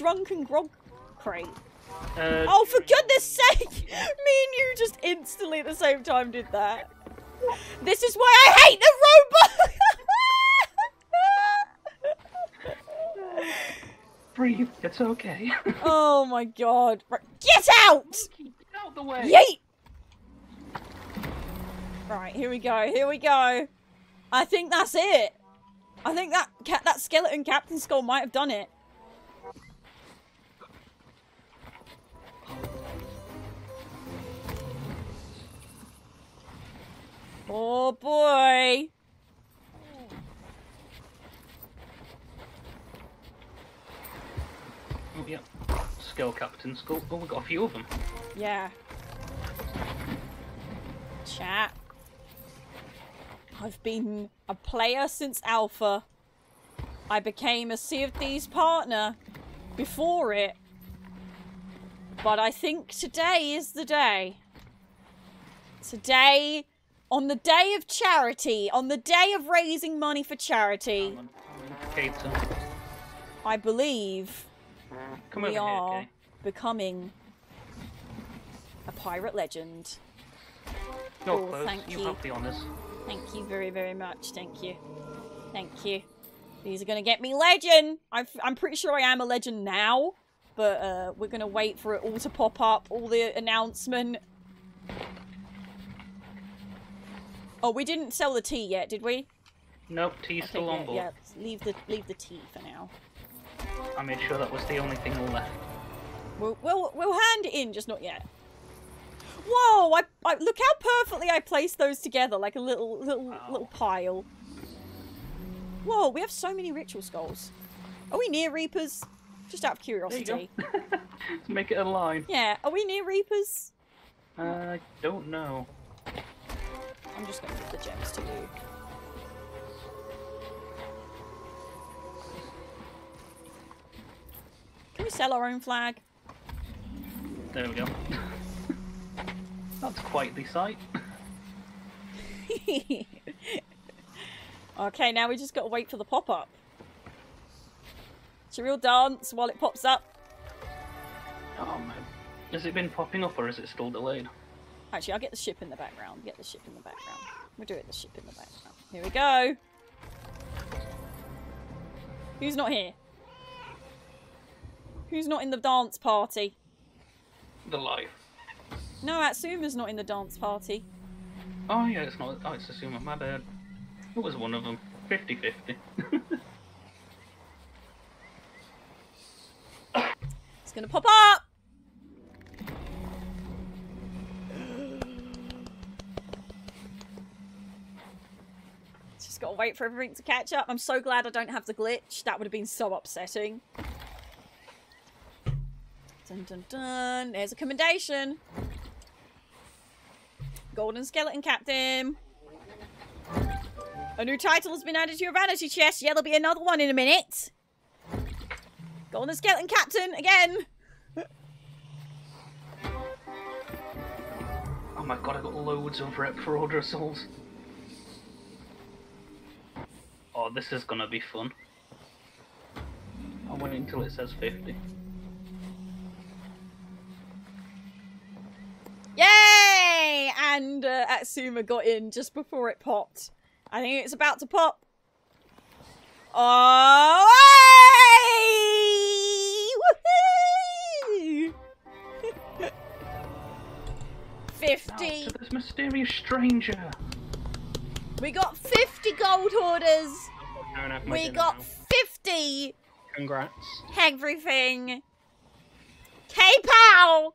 drunken grog crate? Uh, Oh, for goodness sake! Me and you just instantly at the same time did that. This is why I hate the robot! breathe. It's okay. oh my god. Right, Get out! Get out the way. Yeet! Right, here we go, here we go. I think that's it. I think that ca- that skeleton Captain Skull might have done it. Oh boy. Oh, yeah. Skull Captain Skull. Oh, we got a few of them. Yeah. Chat. I've been a player since Alpha. I became a Sea of Thieves partner before it. But I think today is the day. Today, on the day of charity, on the day of raising money for charity, I believe Come we are here, becoming a pirate legend. You're Oh, close. thank you you. have the honours. Thank you very, very much. Thank you. Thank you. These are going to get me legend. i I'm pretty sure I am a legend now, but uh, we're going to wait for it all to pop up, all the announcement. Oh, we didn't sell the tea yet, did we? Nope, Okay, still on board. yeah. Leave the leave the tea for now. I made sure that was the only thing left. We'll we'll, we'll hand it in, just not yet. Whoa! I, I look how perfectly I placed those together, like a little little little pile. Whoa! We have so many ritual skulls. Are we near Reapers? Just out of curiosity. Make it a line. Yeah. Are we near Reapers? Uh, I don't know. I'm just gonna give the gems to you. Can we sell our own flag? There we go. That's quite the sight. okay, now we just gotta wait for the pop up. Should we all dance while it pops up? Oh man. Has it been popping up or is it still delayed? Actually, I'll get the ship in the background. Get the ship in the background. We'll do it the ship in the background. Here we go. Who's not here? Who's not in the dance party? The life. No, Atsuma's not in the dance party. Oh yeah, it's not. Oh, it's Asuma. My bad. It was one of them. 50-50. It's gonna pop up! Gotta wait for everything to catch up. I'm so glad I don't have the glitch. That would have been so upsetting. Dun dun dun. There's a commendation. Golden Skeleton Captain. A new title has been added to your vanity chest. Yeah, there'll be another one in a minute. Golden Skeleton Captain again. oh my god, I got loads of rep for Order Souls. Oh, this is gonna be fun. I'll wait until it says 50. Yay! And uh, Atsuma got in just before it popped. I think it's about to pop. Oh! hey! Woohoo! Now 50. to this mysterious stranger. We got 50 gold hoarders. Don't have We got now. 50 Congrats. everything. K-Pow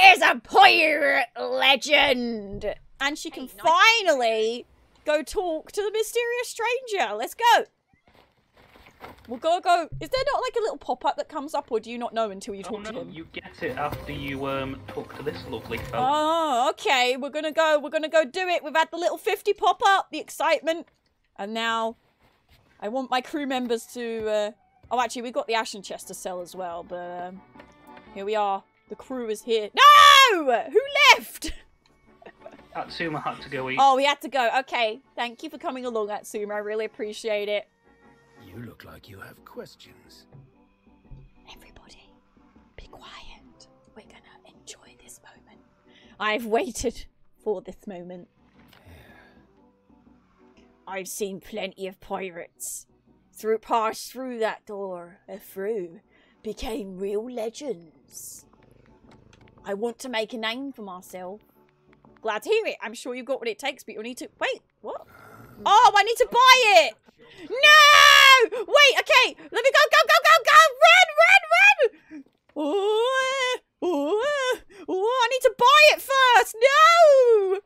is a pirate legend. And she can Hey, nice finally go talk to the mysterious stranger. Let's go. We'll go, go. Is there not like a little pop-up that comes up, or do you not know until you Oh talk to no, him? you get it after you um talk to this lovely fellow. Oh, okay. We're gonna go. We're gonna go do it. We've had the little fifty pop up, the excitement, and now I want my crew members to... Uh... Oh, actually, we got the Ashen Chest to sell as well, but um, here we are. The crew is here. No! Who left? Atsuma had to go eat. Oh, we had to go. Okay. Thank you for coming along, Atsuma. I really appreciate it. You look like you have questions. Everybody, be quiet. We're gonna enjoy this moment. I've waited for this moment. I've seen plenty of pirates through pass through that door and through became real legends. I want to make a name for myself. Glad to hear it. I'm sure you've got what it takes, but you'll need to wait. What? Oh, I need to buy it. No! Wait. Okay. Let me go. Go. Go. Go. Go. Run. Run. Run. Oh, oh, oh, I need to buy it first. No.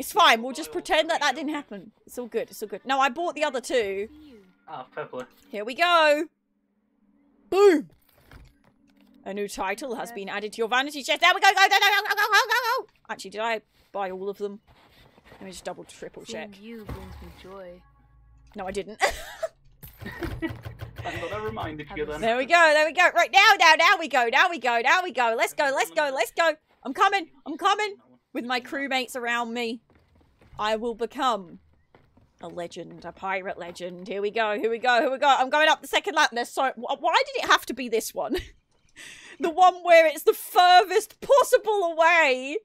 It's fine. We'll just pretend that that didn't happen. It's all good. It's all good. No, I bought the other two. Ah, fair play. Here we go. Boom. A new title has been added to your vanity chest. There we go. Go, go, go, go, go, go, go, go. Actually, did I buy all of them? Let me just double, triple check. Seeing you brings me joy. No, I didn't. Thank God I reminded you then. there we go. There we go. Right now, now, now we go. Now we go. Now we go. Let's go. Let's go. Let's go. I'm coming. I'm coming. With my crewmates around me, I will become a legend, a pirate legend. Here we go. Here we go. Here we go. I'm going up the second lap. There's so. Why did it have to be this one? the one where it's the furthest possible away.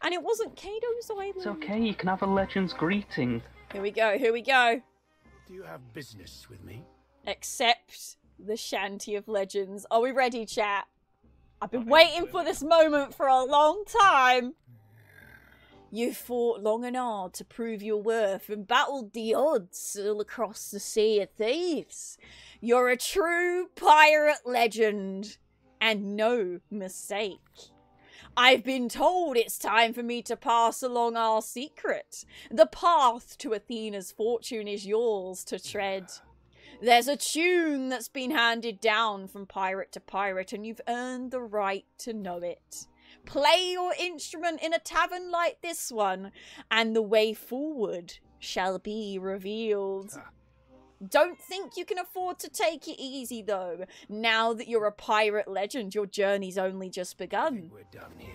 And it wasn't Kato's Island. It's okay, you can have a legend's greeting. Here we go. Here we go. Do you have business with me? Accept the shanty of legends. Are we ready, chat? I've been Okay, waiting good. for this moment for a long time. You fought long and hard to prove your worth and battled the odds all across the sea of thieves. You're a true pirate legend, and no mistake. I've been told it's time for me to pass along our secret. The path to Athena's fortune is yours to tread. There's a tune that's been handed down from pirate to pirate, and you've earned the right to know it. Play your instrument in a tavern like this one, and the way forward shall be revealed. Don't think you can afford to take it easy, though. Now that you're a pirate legend, your journey's only just begun. we're done here.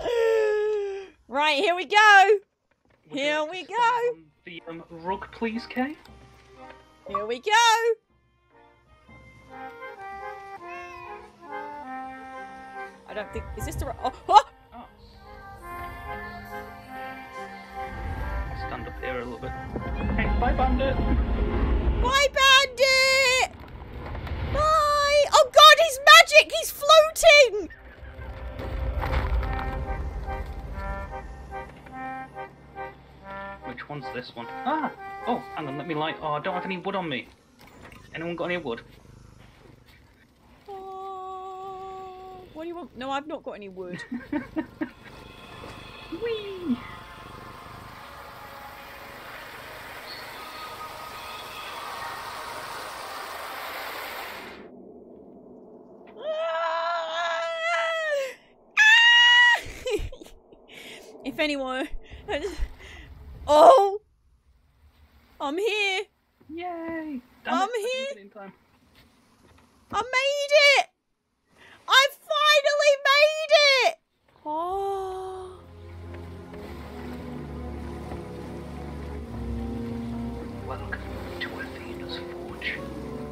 right, here we go. Would Here like we stand go. on The um, rug, please, Kay. Here we go. I don't think. Is this the right. Oh, oh! Oh. Stand up here a little bit. Hey, bye, bandit. Bye, bandit! Bye! Oh god, he's magic! He's floating! Which one's this one? Ah! Oh, hang on, let me light. Oh, I don't have any wood on me. Anyone got any wood? Oh, what do you want? No, I've not got any wood.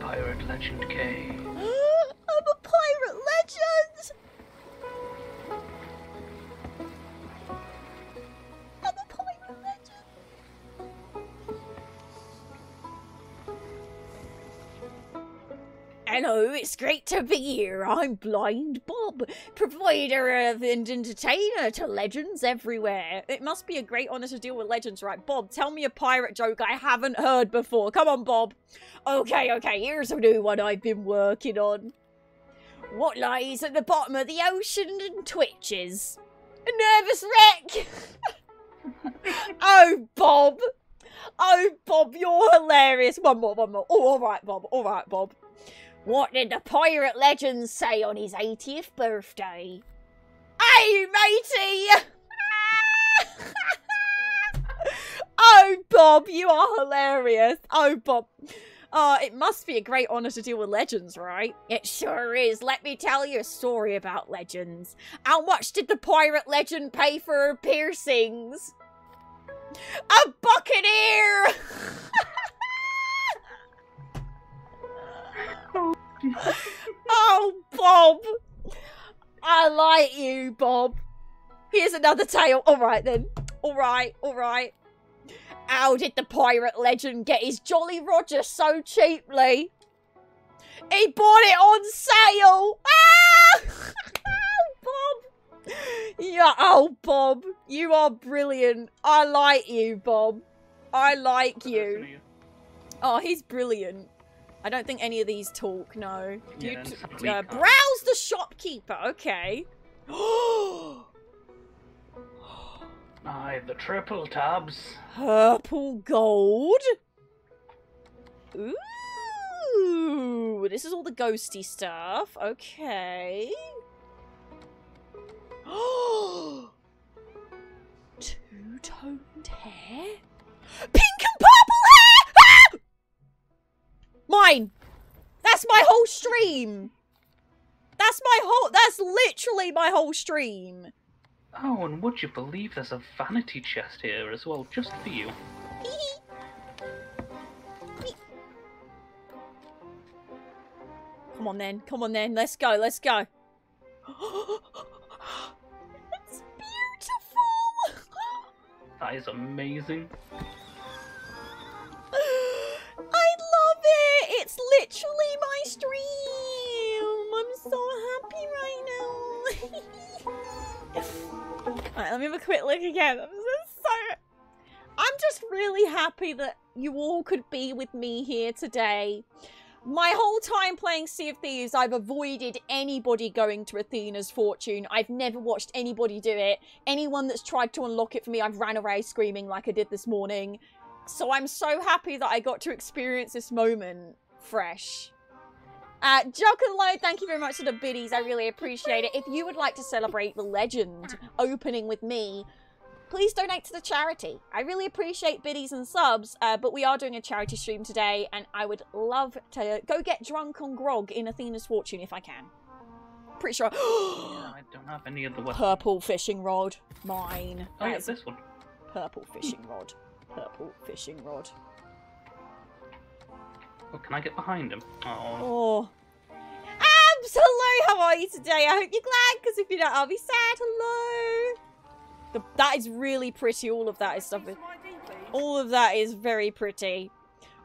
Pirate Legend K. I'm a pirate legend! I'm a pirate legend! Hello, it's great to be here. I'm Blind Provider of and entertainer to legends everywhere. It must be a great honor to deal with legends, right? Bob, tell me a pirate joke I haven't heard before. Come on, Bob. Okay, okay, here's a new one I've been working on. What lies at the bottom of the ocean and twitches? A nervous wreck! oh, Bob! Oh, Bob, you're hilarious. One more, one more. Oh, all right, Bob. All right, Bob. What did the pirate legend say on his 80th birthday? Hey, matey! oh, Bob, you are hilarious. Oh, Bob. Oh, it must be a great honor to deal with legends, right? It sure is. Let me tell you a story about legends. How much did the pirate legend pay for her piercings? A buccaneer! oh, Bob! I like you, Bob. Here's another tale. All right, then. All right, all right. How did the pirate legend get his Jolly Roger so cheaply? He bought it on sale! Ah! oh, Bob! Yeah, oh, Bob. You are brilliant. I like you, Bob. I like you. Oh, he's brilliant. I don't think any of these talk, no. Do Yeah, you t- uh, browse the shopkeeper, okay. Aye, the triple tabs. Purple gold. Ooh, this is all the ghosty stuff. Okay. Two-toned hair? Pink Mine! That's my whole stream! That's my whole- that's literally my whole stream. Oh, and would you believe there's a vanity chest here as well, just for you? Come on then, come on then, let's go, let's go. it's beautiful! That is amazing. Literally my stream! I'm so happy right now. Alright, let me have a quick look again. So... I'm just really happy that you all could be with me here today. My whole time playing Sea of Thieves, I've avoided anybody going to Athena's fortune. I've never watched anybody do it. Anyone that's tried to unlock it for me, I've ran away screaming like I did this morning. So I'm so happy that I got to experience this moment fresh. Uh, Jock and Low, thank you very much for the biddies. I really appreciate it. If you would like to celebrate the legend opening with me, please donate to the charity. I really appreciate biddies and subs, uh, but we are doing a charity stream today, and I would love to go get drunk on grog in Athena's fortune if I can. Pretty sure. Yeah, I don't have any of the weapons. Purple fishing rod. Mine. Oh, yeah, this one. purple fishing rod. Purple fishing rod. Oh, can I get behind him? Oh, Oh. Abs, hello, how are you today? I hope you're glad, because if you're not, I'll be sad. Hello. The, that is really pretty. All of that is stuff. All of that is very pretty.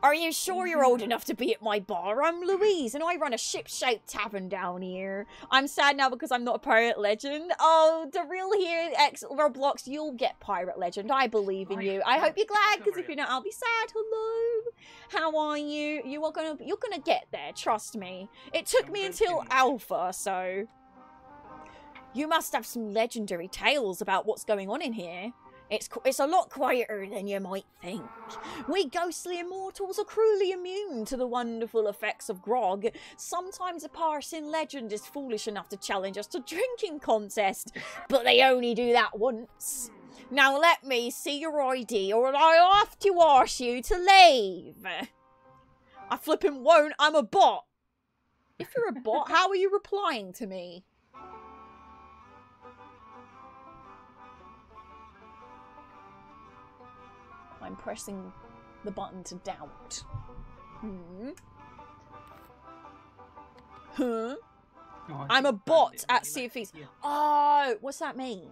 Are you sure you're old enough to be at my bar? I'm Louise, and I run a ship-shaped tavern down here. I'm sad now because I'm not a pirate legend. Oh, the real here, X Roblox, you'll get pirate legend. I believe in you. I hope you're glad, because if you're not, I'll be sad. Hello. How are you? You are gonna, you're gonna get there. Trust me. It took me until Alpha, so. You must have some legendary tales about what's going on in here. It's it's a lot quieter than you might think. We ghostly immortals are cruelly immune to the wonderful effects of grog. Sometimes a parsing legend is foolish enough to challenge us to drinking contest, but they only do that once. Now let me see your ID, or I'll have to ask you to leave. I flippin' won't. I'm a bot. If you're a bot, how are you replying to me? I'm pressing the button to doubt. Hmm. Huh? oh, I I'm a bot at you Sea of Thieves. yeah. Oh, what's that mean?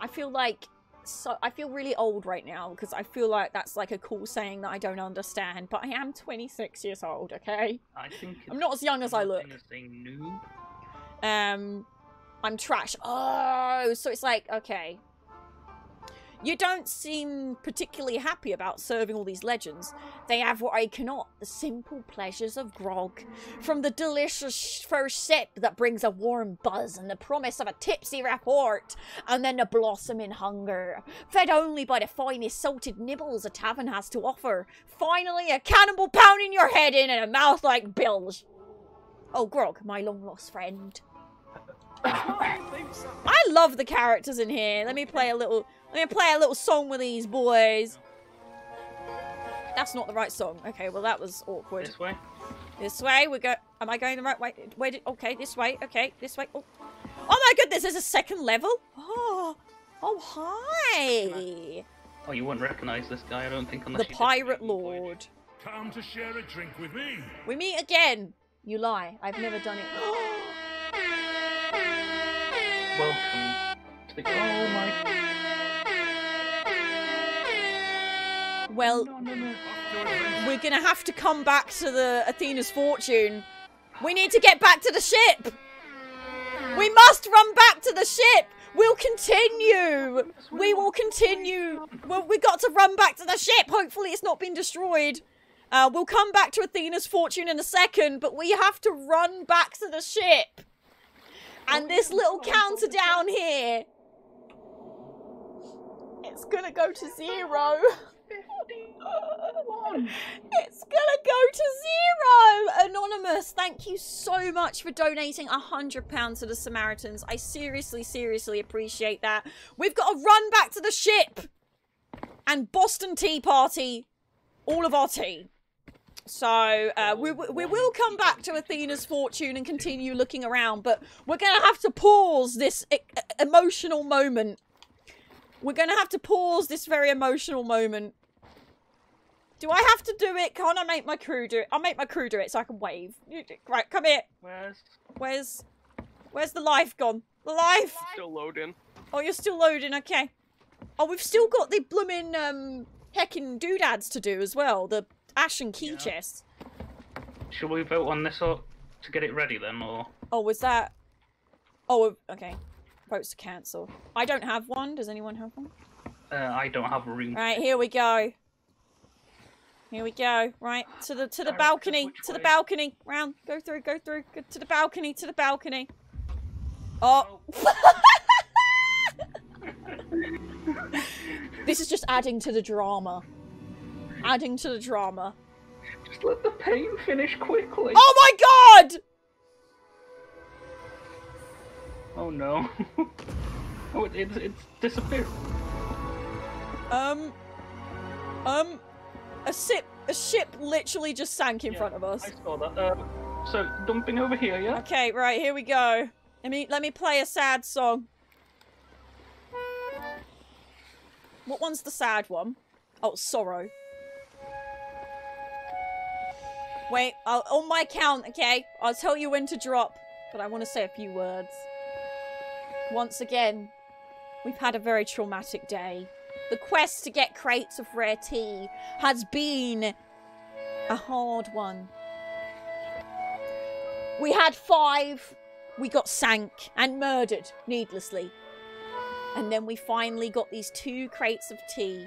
I feel like so I feel really old right now because I feel like that's like a cool saying that I don't understand, but I am 26 years old, okay? I think I'm not as young as I look. thing as. Um, I'm trash. Oh, so it's like, okay. You don't seem particularly happy about serving all these legends. They have what I cannot the simple pleasures of grog. From the delicious first sip that brings a warm buzz and the promise of a tipsy report, and then the blossoming hunger, fed only by the finest salted nibbles a tavern has to offer. Finally, a cannibal pounding your head in and a mouth like bilge. Oh, Grog, my long lost friend. I love the characters in here. Let me play a little. Let me play a little song with these boys. That's not the right song. Okay, well that was awkward. This way. This way. We go. Am I going the right way? Where did? Okay, this way. Okay, this way. Oh, oh my goodness! There's a second level. Oh, oh hi. Oh, you wouldn't recognise this guy, I don't think, unless The you pirate read lord. Come to share a drink with me. We meet again. You lie. I've never done it. Welcome fantastic. Oh my. Well, no. Off to we're have to come back to the Athena's fortune. We need to get back to the ship. We must run back to the ship. We'll continue. We will continue. Well, we got to run back to the ship. Hopefully, it's not been destroyed. Uh, we'll come back to Athena's fortune in a second, but we have to run back to the ship. And this little counter down here, it's gonna go to zero. It's gonna go to zero! Anonymous, thank you so much for donating a hundred pounds to the Samaritans. I seriously, seriously appreciate that. We've got to run back to the ship and Boston Tea Party all of our tea. So uh, we, we we will come back to Athena's fortune and continue looking around, but we're gonna have to pause this e- emotional moment. We're gonna have to pause this very emotional moment. Do I have to do it? Can't I make my crew do it? I'll make my crew do it so I can wave. Right, come here. Where's Where's where's the life gone? The life. Still loading. Oh, you're still loading. Okay. Oh, we've still got the blooming um heckin' doodads to do as well. The ash and key Yeah. chests. Shall we vote on this or to get it ready then, or Oh, was that? Oh, okay. Votes to cancel. I don't have one. Does anyone have one? uh, I don't have a room. Right, here we go. Here we go. Right to the to the balcony. To the balcony. Round. Go through. Go through. Go to the balcony. To the balcony. Oh. this is just adding to the drama. Adding to the drama. Just let the pain finish quickly. Oh my god! Oh no. oh, it, it's it's disappeared. Um. Um. A ship. A ship literally just sank in Yeah, front of us. I saw that. Uh, so dumping over here, yeah. Okay, right, here we go. Let me let me play a sad song. What one's the sad one? Oh, sorrow. Wait, I'll, on my count, okay? I'll tell you when to drop, but I want to say a few words. Once again, we've had a very traumatic day. The quest to get crates of rare tea has been a hard one. We had five. We got sank and murdered needlessly. And then we finally got these two crates of tea.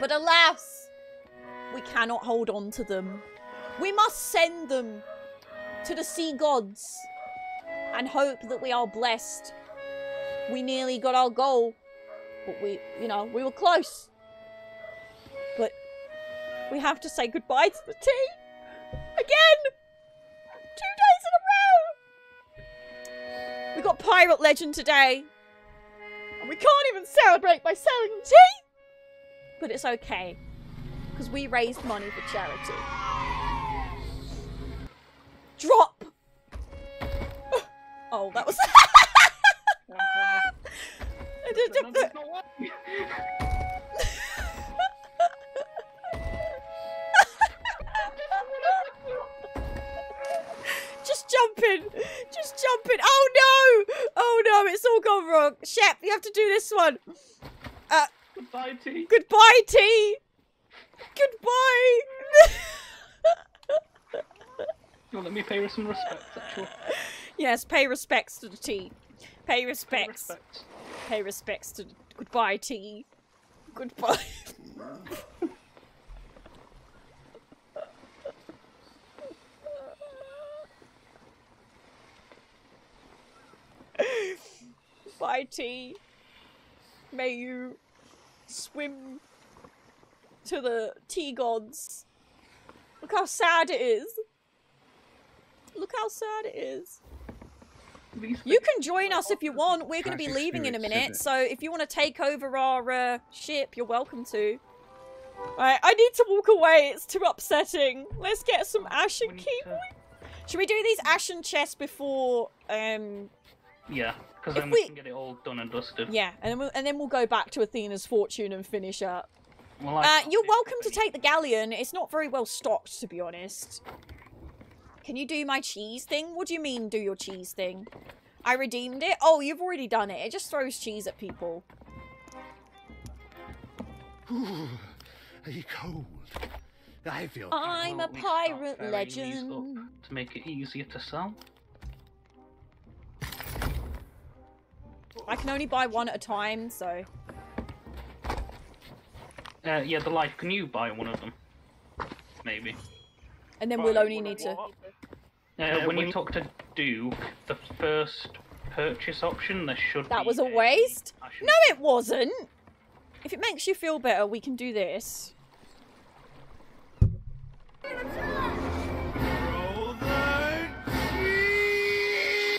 But alas, we cannot hold on to them. We must send them to the sea gods and hope that we are blessed. We nearly got our goal, but we, you know, we were close. But we have to say goodbye to the tea again. Two days in a row! We got Pirate Legend today. And we can't even celebrate by selling tea! But it's okay. Because we raised money for charity. Drop! oh, that was. I did- No, there's no way. Just jump in. Just jump in. Oh no! Oh no, it's all gone wrong. Shep, you have to do this one. Uh, Goodbye, tea. goodbye, tea. Goodbye. You let me pay some respect, actually. yes, pay respects to the tea. Pay Pay respects. Pay respects to goodbye, tea. Goodbye. Bye, tea. May you swim to the tea gods. Look how sad it is. Look how sad it is. You can join us if you want. We're going to be leaving in a minute, so if you want to take over our uh, ship, you're welcome to. Right, I need to walk away. It's too upsetting. Let's get some ashen we need key. Should we do these ashen chests before? Um, Yeah, because then we- we can get it all done and dusted. yeah, and then we'll, and then we'll go back to Athena's fortune and finish up. Well, Uh, you're welcome to take the galleon. It's not very well stocked, to be honest. Can you do my cheese thing? What do you mean, do your cheese thing? I redeemed it. Oh, you've already done it. It just throws cheese at people. Are you cold? I feel. I'm Well, a pirate ferrying these up legend. To make it easier to sell. I can only buy one at a time, so. Uh, yeah, the life. Can you buy one of them? Maybe. And then we'll only need to. Uh, when you talk to Duke, the first purchase option, there should That be was a waste? action- No, it wasn't! If it makes you feel better, we can do this. Roll the cheese!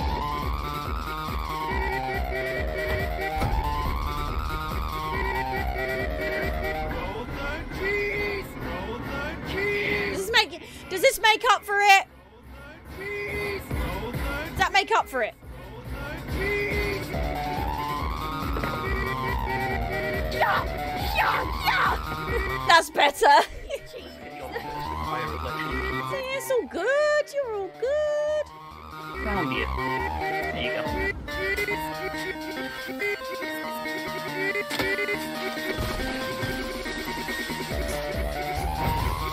Roll the cheese! Roll the cheese! Does this make does this make up for it? Up for it? cheese! That's better. Pirate legend. See, it's all good. You're all good. Found you. There you go.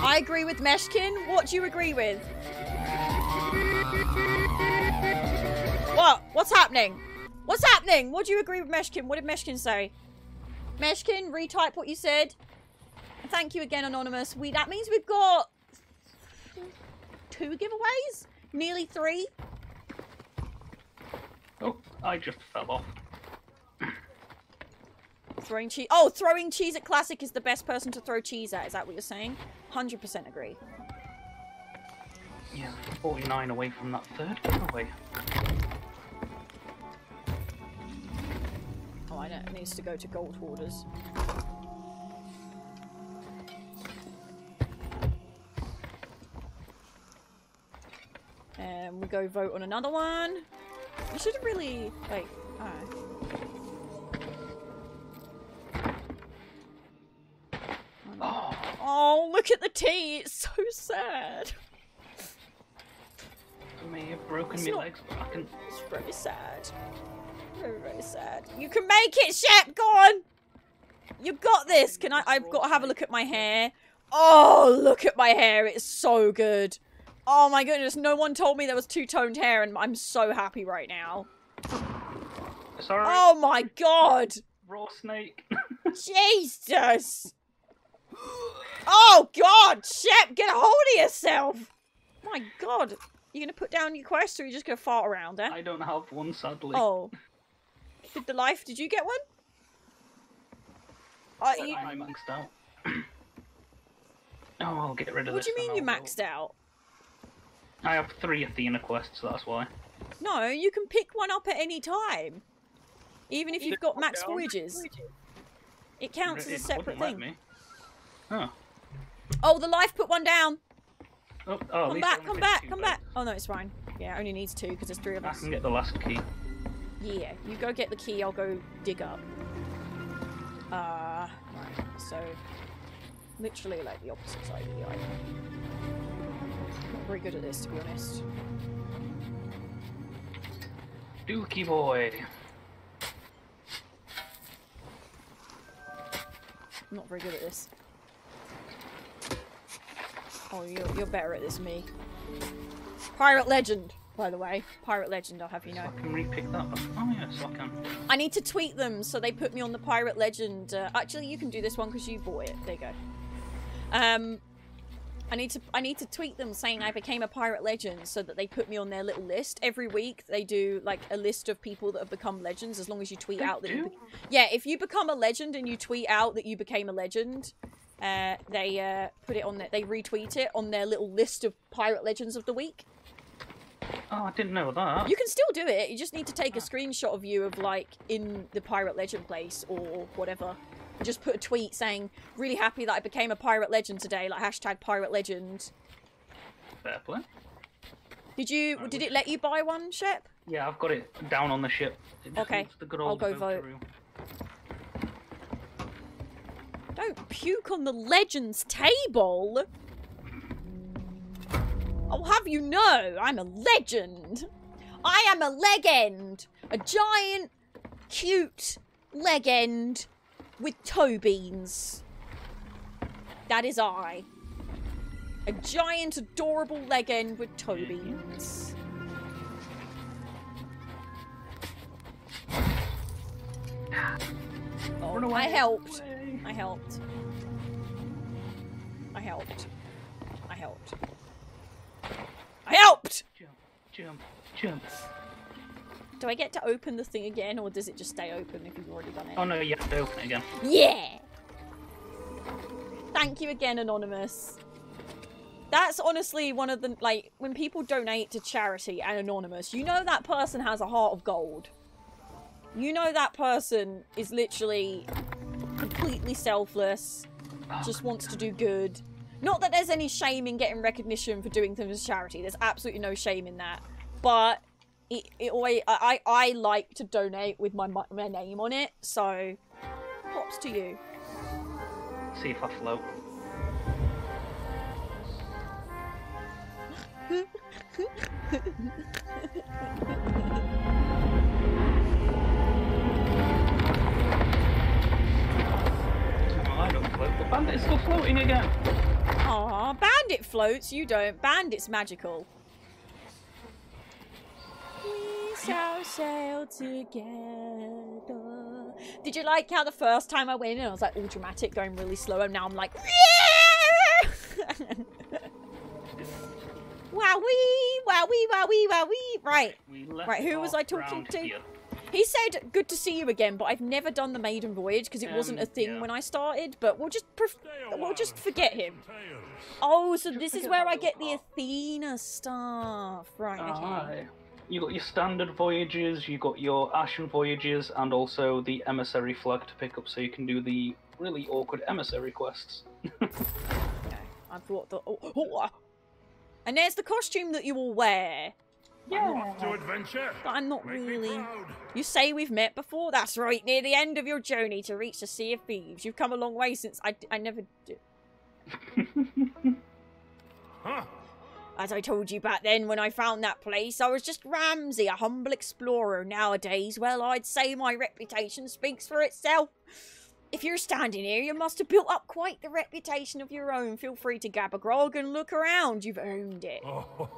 I agree with Meshkin. What do you agree with? What? What's happening? What's happening? What do you agree with Meshkin? What did Meshkin say? Meshkin, retype what you said. Thank you again, Anonymous. We that means we've got two giveaways? Nearly three? Oh, I just fell off. Throwing cheese. Oh, throwing cheese at Classic is the best person to throw cheese at. Is that what you're saying? 100% agree. Yeah, 49 away from that third giveaway. It needs to go to Gold Hoarders. And we go vote on another one. We should really wait. Alright. Oh, Oh, look at the tea. It's so sad. I may have broken It's my not- legs, but I can. It's very sad. Very, very sad. You can make it, Shep! Go on! You got this! Can I- I've got to have a look at my hair. Oh, look at my hair. It's so good. Oh my goodness, no one told me there was two-toned hair and I'm so happy right now. Sorry, Oh my god! raw snake. Jesus! Oh god! Shep, get a hold of yourself! My god. You gonna put down your quest or are you just gonna fart around, eh? I don't have one, sadly. Oh. Did the life, did you get one? Uh, you, I maxed out. oh, I'll get rid of what this. do you mean you I'll maxed out? I have three Athena quests, that's why. No, you can pick one up at any time. Even if you've got max down. voyages. It counts as a separate thing. me. Oh. Oh, the life put one down. Oh, oh, Come back, come back, come two back. Oh no, it's fine. Yeah, it only needs two because there's three of us. I us. can get the last key. Yeah, you go get the key, I'll go dig up. Uh, right, so literally like the opposite side of the island. Not very good at this, to be honest. Dookie boy. Not very good at this. Oh, you're, you're better at this than me. Pirate Legend, by the way. Pirate Legend, I'll have you So know. I can repick that up. Oh, yeah, so I can. I need to tweet them so they put me on the Pirate Legend. Uh, actually, you can do this one because you bought it. There you go. Um, I need to I need to tweet them saying I became a Pirate Legend so that they put me on their little list. Every week they do like a list of people that have become legends as long as you tweet They out that do? be- Yeah, if you become a legend and you tweet out that you became a legend, uh, they uh, put it on their, they retweet it on their little list of Pirate Legends of the week. Oh, I didn't know that. You can still do it. You just need to take a screenshot of you of like in the pirate legend place or whatever. And just put a tweet saying, "Really happy that I became a pirate legend today." Like hashtag pirate legend. Fair play. Did you? I Did it let you buy one, Shep? Yeah, I've got it down on the ship. Okay, The good I'll go vote. vote. Don't puke on the legends table. I'll have you know, I'm a legend. I am a legend. A giant, cute legend with toe beans. That is I. A giant, adorable legend with toe beans. Oh, I helped. I helped. I helped. I helped. I helped! Jump, jump, jump. Do I get to open the thing again, or does it just stay open if you've already done it? Oh no, you have to open it again. Yeah! Thank you again, Anonymous. That's honestly one of the, like, when people donate to charity and Anonymous, you know that person has a heart of gold. You know that person is literally completely selfless, just wants to do good. Not that there's any shame in getting recognition for doing things as charity. There's absolutely no shame in that. But it, it always, I, I I like to donate with my, my my name on it. So, props to you. See if I float. I don't float. The bandit's still floating again. Aw, Bandit floats. You don't. Bandit's magical. We shall sail together. Did you like how the first time I went in, I was like all dramatic, going really slow, and now I'm like, wowee, wowee, wowee, wowee. Right. We Right, who was I talking to? here. He said, "Good to see you again," but I've never done the maiden voyage because it wasn't a Um, thing yeah. when I started. But we'll just pref- Stay we'll just forget him. Oh, so Just this is where I get the part. Athena stuff. Right, okay. Aye. You got your standard voyages, you got your Ashen voyages, and also the emissary flag to pick up, so you can do the really awkward emissary quests. Okay. I thought the. Oh, oh, ah. And there's the costume that you will wear. Off to adventure. But I'm not Make me really. proud. You say we've met before? That's right, near the end of your journey to reach the Sea of Thieves. You've come a long way since I, I never did. Huh? As I told you back then when I found that place, I was just Ramsey, a humble explorer. Nowadays, well, I'd say my reputation speaks for itself. If you're standing here, you must have built up quite the reputation of your own. Feel free to grab a grog and look around. You've earned it. Oh,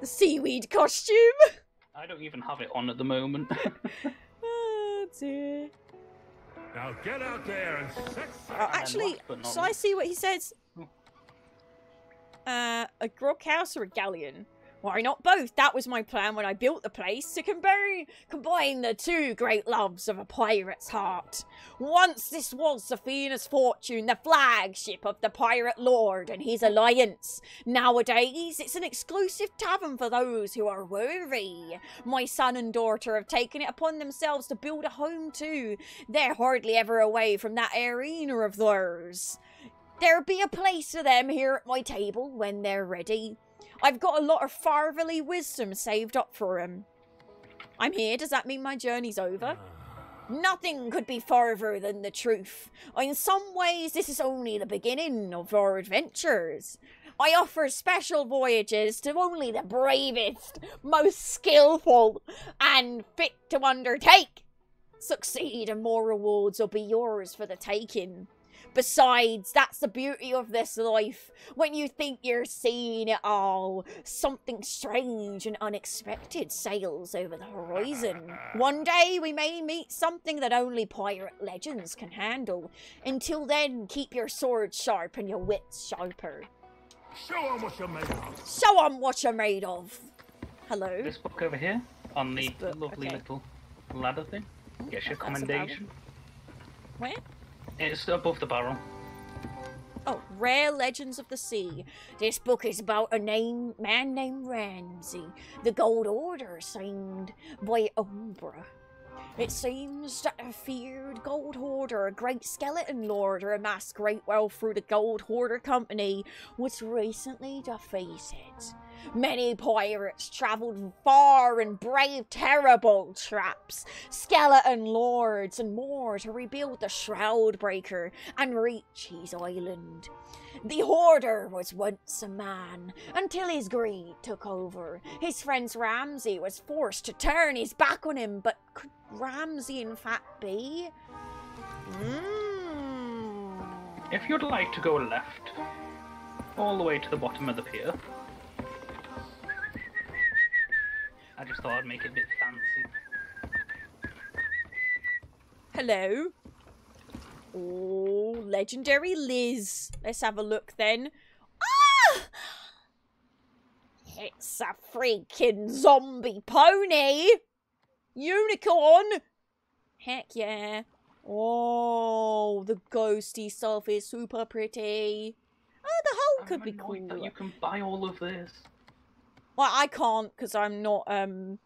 The seaweed costume. I don't even have it on at the moment. oh dear. now get out there and set Oh, actually, last but not shall I see what he says? Oh. Uh, a grog house or a galleon? Why not both? That was my plan when I built the place to combine, the two great loves of a pirate's heart. Once this was Athena's Fortune, the flagship of the pirate lord and his alliance. Nowadays, it's an exclusive tavern for those who are worthy. My son and daughter have taken it upon themselves to build a home too. They're hardly ever away from that arena of theirs. There'll be a place for them here at my table when they're ready. I've got a lot of fatherly wisdom saved up for him. I'm here. Does that mean my journey's over? Nothing could be farther than the truth. In some ways, this is only the beginning of our adventures. I offer special voyages to only the bravest, most skillful, and fit to undertake. Succeed, and more rewards will be yours for the taking. Besides, that's the beauty of this life. When you think you're seeing it all, something strange and unexpected sails over the horizon. One day we may meet something that only pirate legends can handle. Until then, keep your sword sharp and your wits sharper. Show 'em what you're made of. Show 'em what you're made of. Hello? this book over here, on the lovely okay. little ladder thing, Get your commendation. Where? It's above the barrel. Oh, Rare Legends of the Sea. This book is about a name man named Ramsey, the Gold Order signed by Umbra. It seems that a feared gold hoarder, a great skeleton lord, or amassed great wealth through the Gold Hoarder Company, was recently defeated. Many pirates travelled far and braved terrible traps, skeleton lords, and more to rebuild the Shroud Breaker and reach his island. The Hoarder was once a man until his greed took over. His friend Ramsey was forced to turn his back on him, but could Ramsey in fact be? Mm. If you'd like to go left, all the way to the bottom of the pier. I just thought I'd make it a bit fancy. Hello. Oh, legendary Liz. Let's have a look then. Ah! It's a freaking zombie pony. Unicorn. Heck yeah. Oh, the ghosty stuff is super pretty. Oh, the whole could be cool. that you can buy all of this. Well, I can't because I'm not um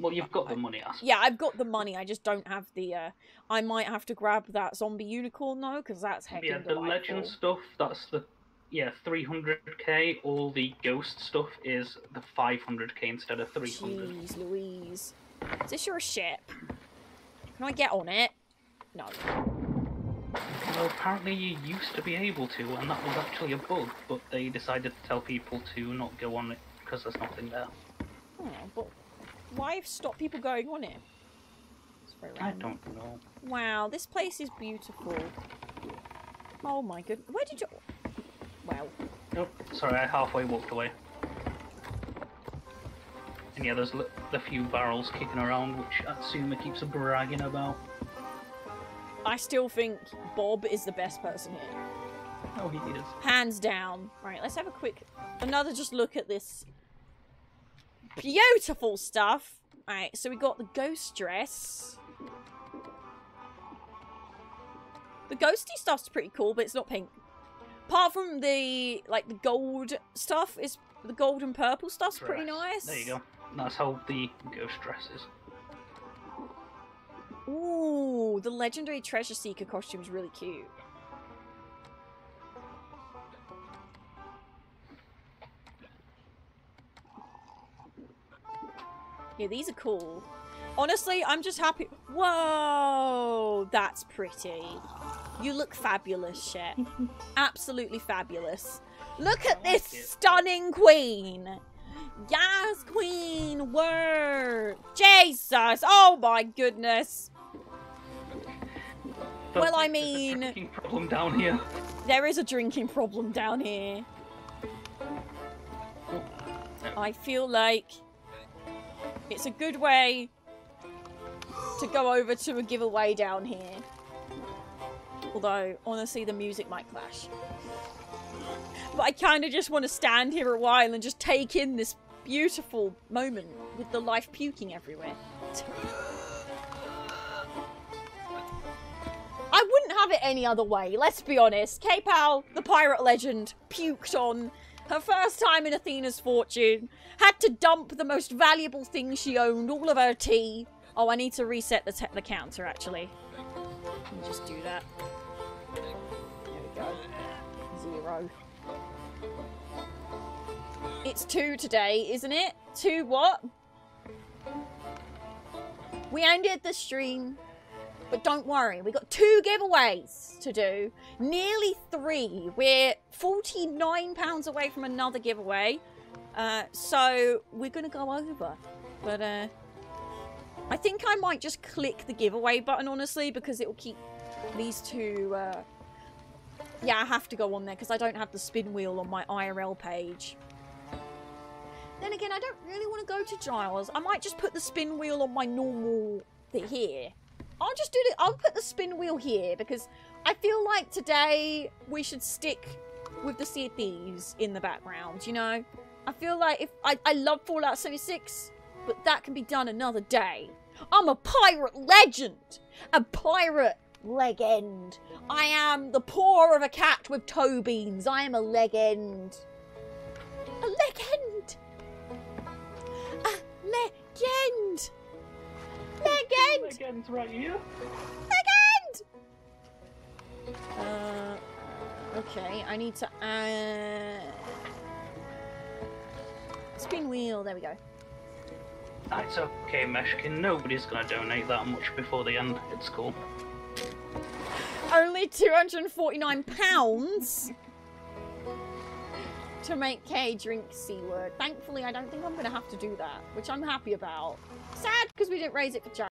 Well, you've got the money, Yeah, I've got the money. I just don't have the. uh I might have to grab that zombie unicorn though, because that's heckin' Yeah, the legend stuff, that's the yeah, 300k. All the ghost stuff is the 500k instead of 300. Jeez, Louise. Is this your ship? Can I get on it? No. Well, apparently you used to be able to, and that was actually a bug, but they decided to tell people to not go on it because there's nothing there. Oh, but why stop people going on it? It's very I don't know. Wow, this place is beautiful. Oh my good. Where did you? Well, Oh, sorry, I halfway walked away. And yeah, there's the few barrels kicking around, which Atsuma keeps bragging about. I still think Bob is the best person here. Oh, he is. Hands down. Right, let's have a quick another just look at this beautiful stuff. Alright, so we got the ghost dress. The ghosty stuff's pretty cool, but it's not pink. Apart from the like the gold stuff is the gold and purple stuff's pretty nice. There you go. That's how the ghost dress is. Ooh, the legendary treasure seeker costume is really cute. Yeah, these are cool. Honestly, I'm just happy. Whoa, that's pretty. You look fabulous, Shet. Absolutely fabulous. Look at I this it. stunning queen. Yes, queen. Word. Jesus. Oh my goodness. But Well, I there's a mean- drinking problem down here. There is a drinking problem down here. Oh, I feel like it's a good way to go over to a giveaway down here. Although, honestly, the music might clash. But I kind of just want to stand here a while and just take in this beautiful moment with the life puking everywhere. I wouldn't have it any other way, let's be honest. kayPOW, the pirate legend, puked on her first time in Athena's fortune, had to dump the most valuable thing she owned, all of her tea. Oh, I need to reset the, the counter, actually. Let me just do that. There we go. Zero. It's two today, isn't it? Two what? We ended the stream but don't worry, we got two giveaways to do. Nearly three. We're £49 away from another giveaway. Uh, so we're going to go over. But uh, I think I might just click the giveaway button, honestly, because it will keep these two... Uh... Yeah, I have to go on there because I don't have the spin wheel on my IRL page. Then again, I don't really want to go to Giles. I might just put the spin wheel on my normal here. I'll just do it. I'll put the spin wheel here because I feel like today we should stick with the Sea Thieves in the background. You know, I feel like if I, I love Fallout 76, but that can be done another day. I'm a pirate legend, a pirate legend. I am the paw of a cat with toe beans. I am a legend. A legend. A legend. Legend. Again's right here. Legend! Uh, okay, I need to add... Spin wheel, there we go. That's okay, Meshkin. Nobody's gonna donate that much before the end. It's cool. Only £249? To make Kay drink C word. Thankfully, I don't think I'm going to have to do that, which I'm happy about. Sad because we didn't raise it for Jack.